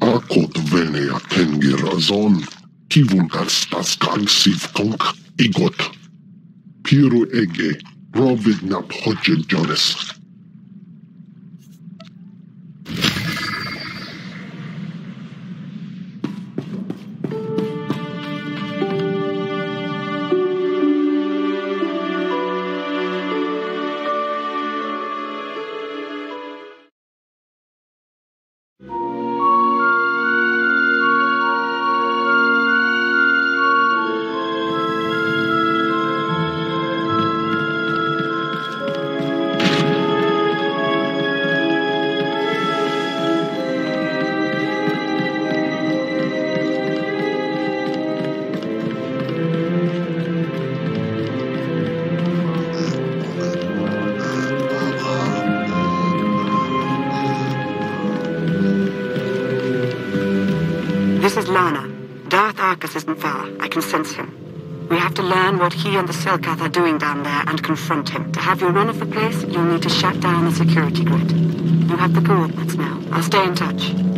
Akot venea kengirazon, kivulgastas kansivkonk igot. Piru ege, rovignap hoje jones. This is Lana. Darth Arcus isn't far. I can sense him. We have to learn what he and the Selkath are doing down there and confront him. To have your run of the place, you'll need to shut down the security grid. You have the coordinates now. I'll stay in touch.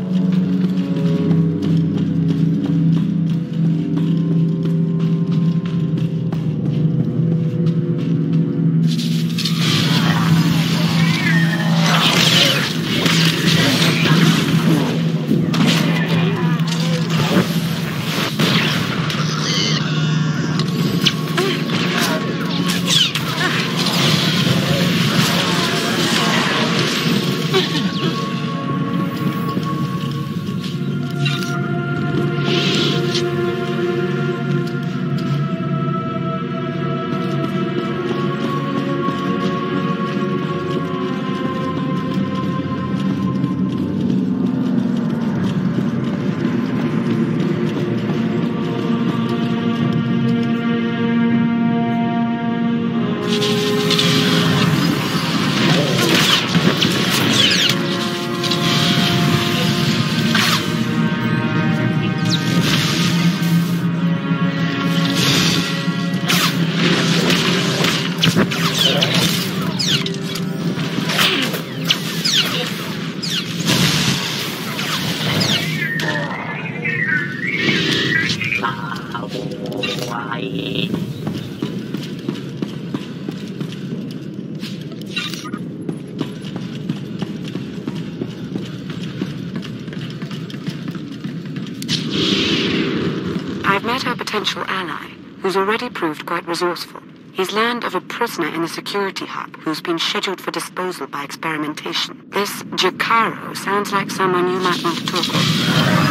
Resourceful. He's learned of a prisoner in the security hub who's been scheduled for disposal by experimentation. This Jakarro sounds like someone you might want to talk with.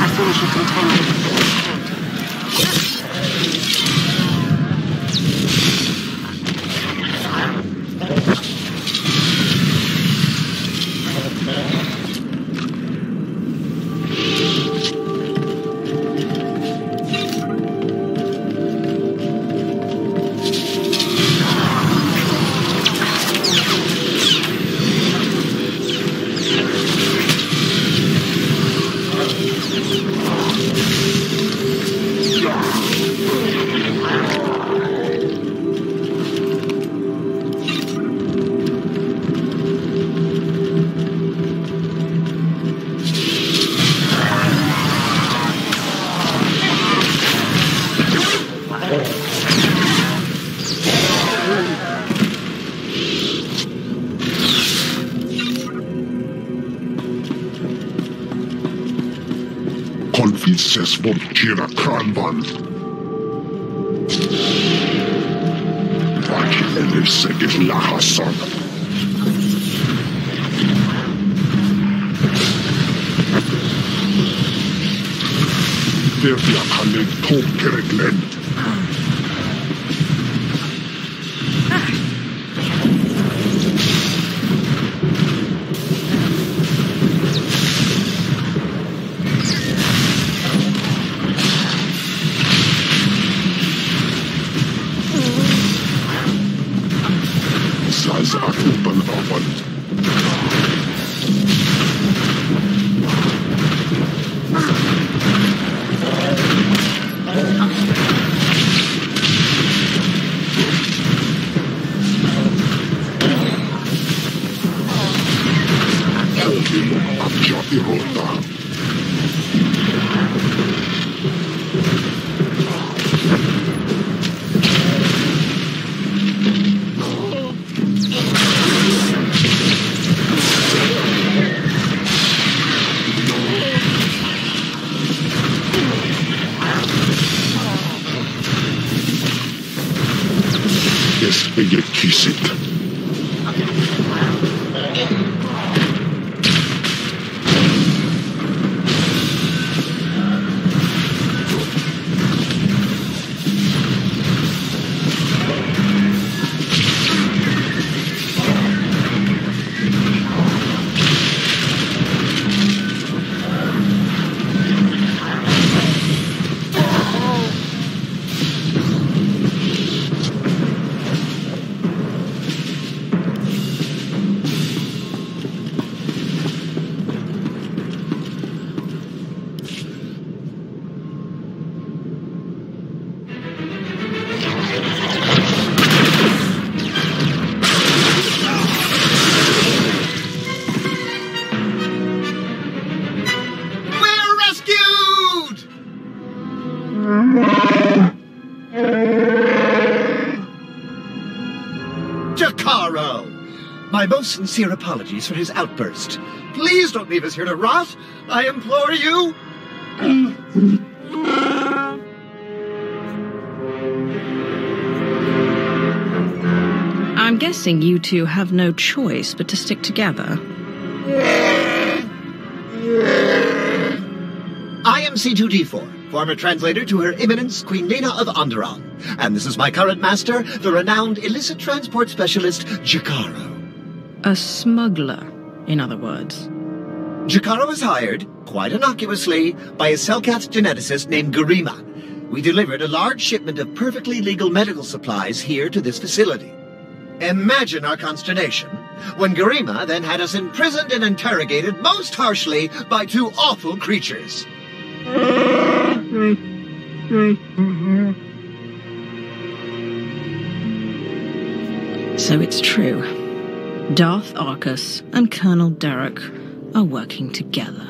As soon as you can tell Confises voltira kranvan. Vaki elisegir lahasan. Devia kaleg tom kereglen. Jakarro! My most sincere apologies for his outburst. Please don't leave us here to rot. I implore you. I'm guessing you two have no choice but to stick together. I am C2D4, former translator to Her Eminence Queen Nina of Onderon. And this is my current master, the renowned illicit transport specialist, Jakarro. A smuggler, in other words. Jakarro was hired, quite innocuously, by a Selkath geneticist named Garima. We delivered a large shipment of perfectly legal medical supplies here to this facility. Imagine our consternation when Garima then had us imprisoned and interrogated most harshly by two awful creatures. So it's true. Darth Arcus and Colonel Derek are working together.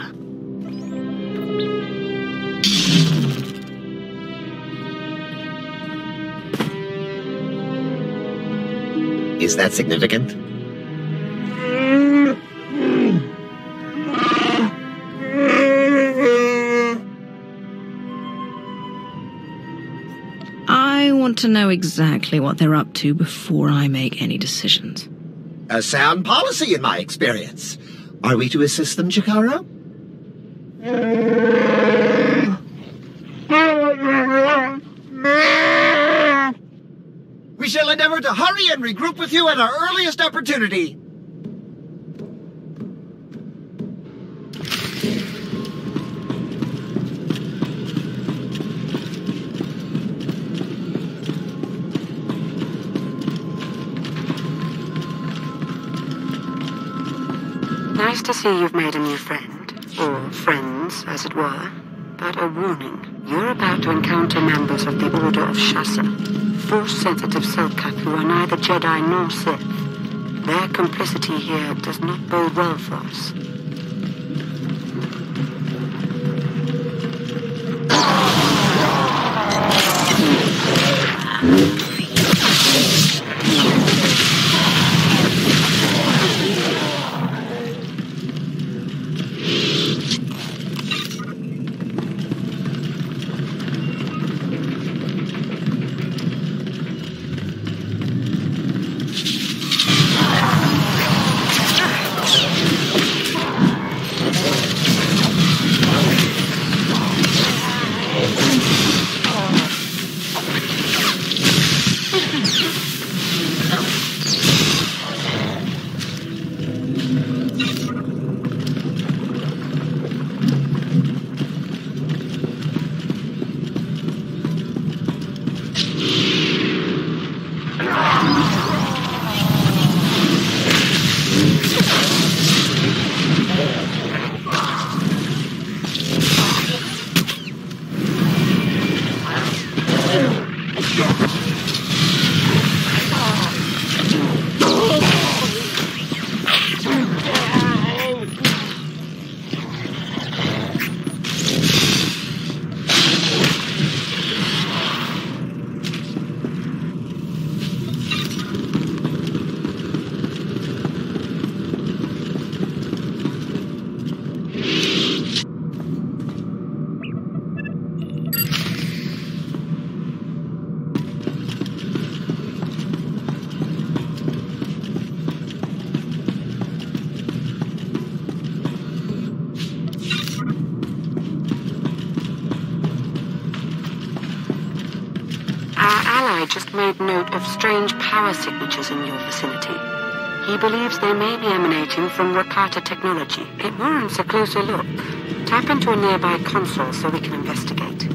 Is that significant? To know exactly what they're up to before I make any decisions. A sound policy, in my experience. Are we to assist them, Jakarro? We shall endeavor to hurry and regroup with you at our earliest opportunity. to see you've made a new friend, or friends, as it were. But a warning, you're about to encounter members of the Order of Shasha, force-sensitive Selkath who are neither Jedi nor Sith. Their complicity here does not bode well for us. Mm-hmm. Made note of strange power signatures in your vicinity. He believes they may be emanating from Rakata technology. It warrants a closer look. Tap into a nearby console so we can investigate.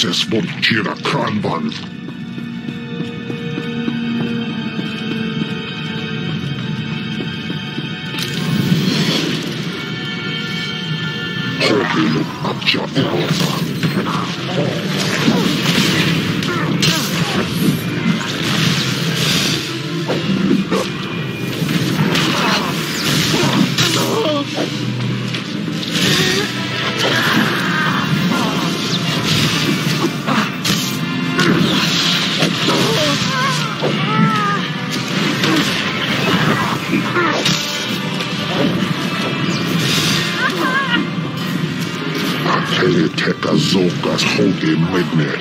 Confices Voltira Kranvan. Hobilu Abja Erofa. Zokas Hoge Medne.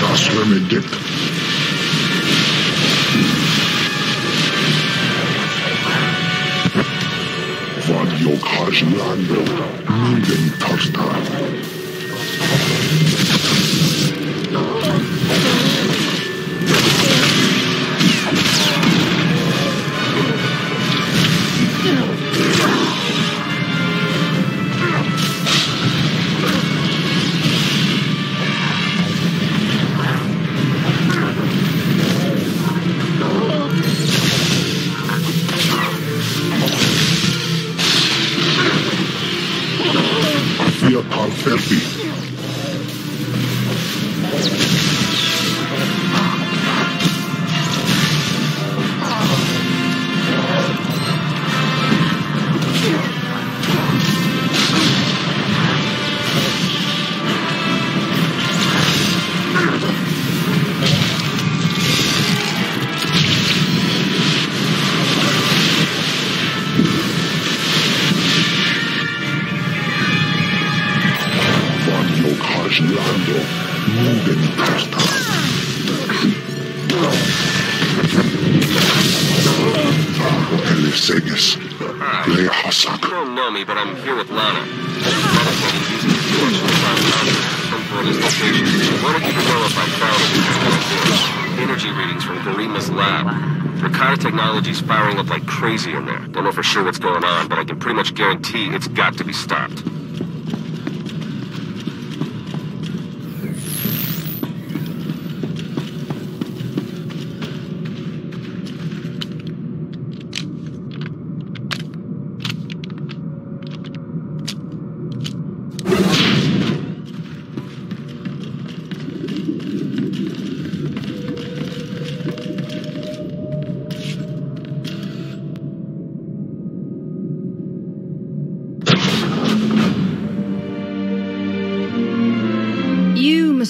Das Remedit. Vad jag har lando. Minden törsta. Viertal Eliseges. Le hasak. You don't know me, but I'm here with Lana. Using the torch to you know if I found. Energy readings from Garima's lab. Rakata technology's firing up like crazy in there. Don't know for sure what's going on, but I can pretty much guarantee it's got to be stopped.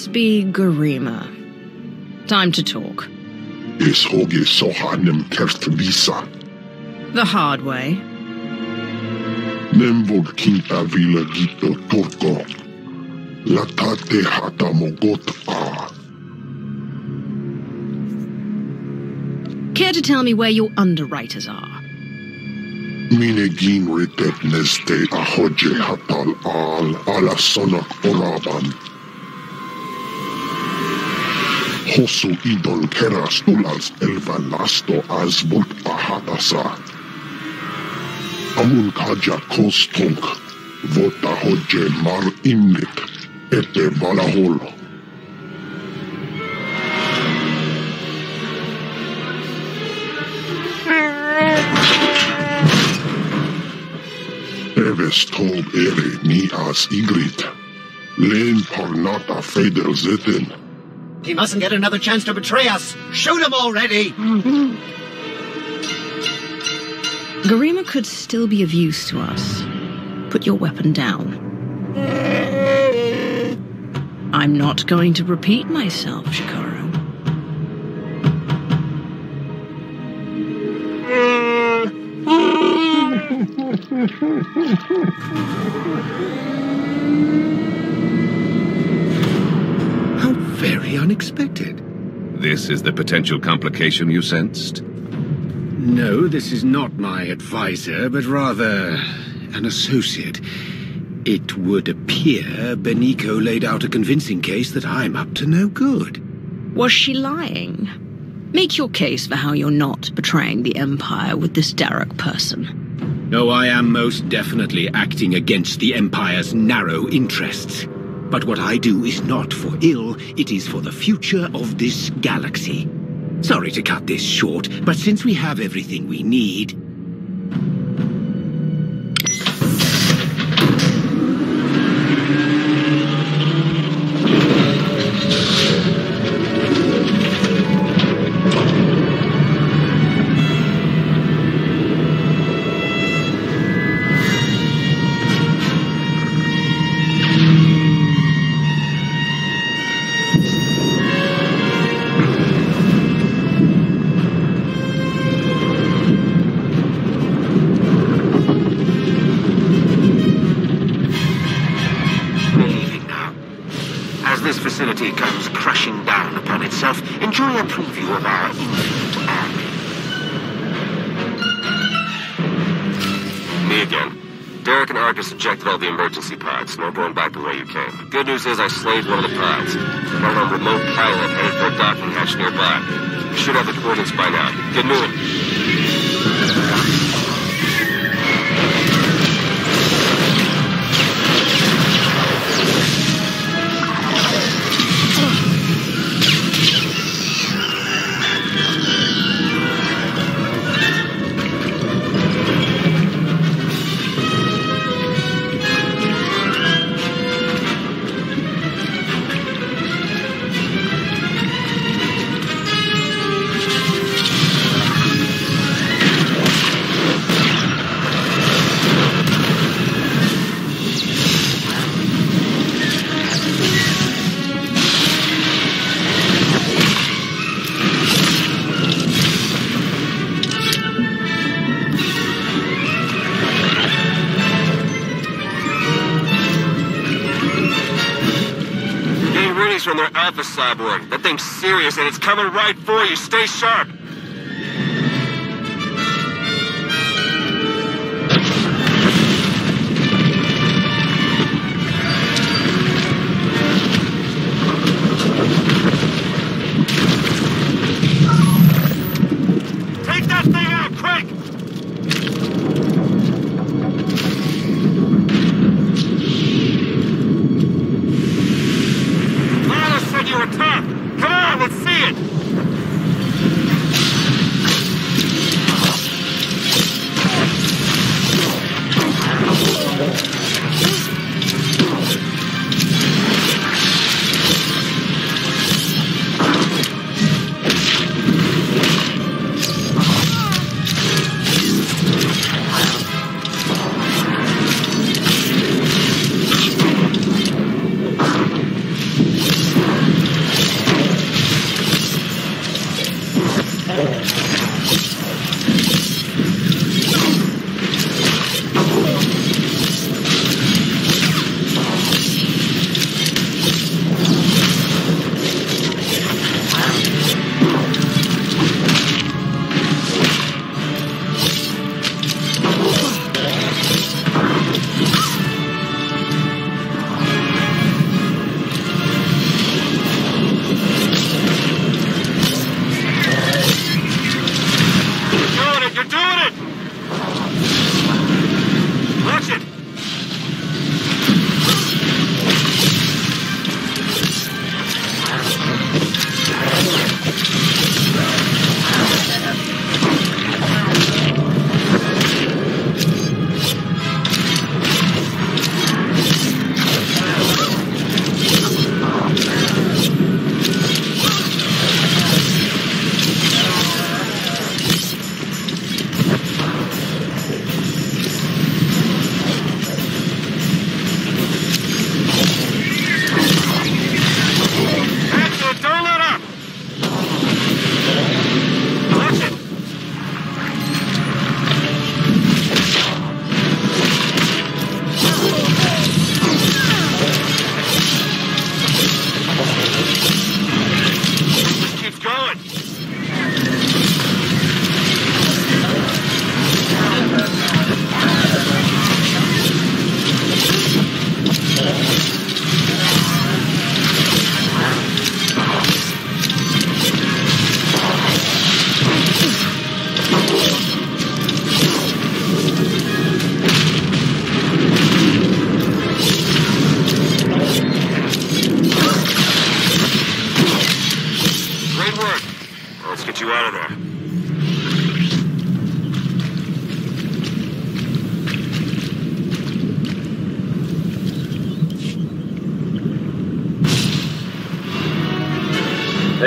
Be Garima. Time to talk. Hoge sohanem. The hard way. Nemvog kinta vila gito turko. Latate. Care to tell me where your underwriters are? Mine gin ahoje hatal al oraban. Hosu idol keras tulals elva lasto azbut ahatasa. Amun kaja kostunk, vota hoje mar imnik, ete valaholo. Eves ere ni as igrit. Len feder. He mustn't get another chance to betray us. Shoot him already! Garima could still be of use to us. Put your weapon down. I'm not going to repeat myself, Shikaro. unexpected. This is the potential complication you sensed? No, this is not my advisor, but rather an associate. It would appear Beniko laid out a convincing case that I'm up to no good. Was she lying? Make your case for how you're not betraying the Empire with this Darok person. No, I am most definitely acting against the Empire's narrow interests. But what I do is not for ill, it is for the future of this galaxy. Sorry to cut this short, but since we have everything we need, emergency pods. No going back the way you came. Good news is I slayed one of the pods. On a remote pilot headed for a docking hatch nearby. You should have the coordinates by now. Get moving. Alpha Cyborg. That thing's serious and it's coming right for you. Stay sharp.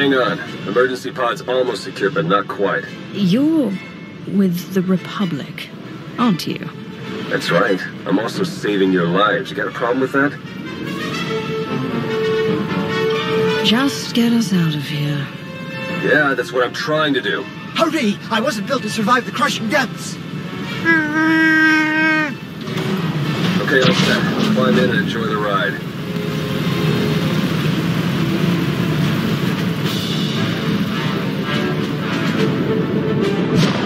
Hang on. Emergency pod's almost secure, but not quite. You're with the Republic, aren't you? That's right. I'm also saving your lives. You got a problem with that? Just get us out of here. Yeah, that's what I'm trying to do. Hurry! I wasn't built to survive the crushing depths. Okay, all set. Climb in and enjoy the ride. you.